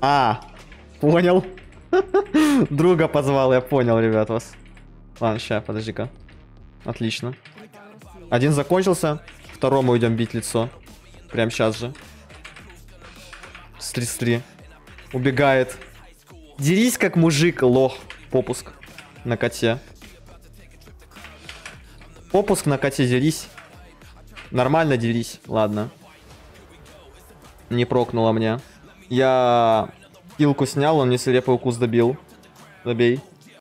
А, понял. Друга позвал, я понял, ребят, вас. Ладно, ща, подожди-ка. Отлично. Один закончился, второму идем бить лицо. Прям сейчас же. С 33. Убегает. Дерись как мужик, лох. Попуск на коте. Попуск на коте дерись. Нормально дерись, ладно. Не прокнуло мне. Я илку снял, он мне свирепый укус добил. Добей.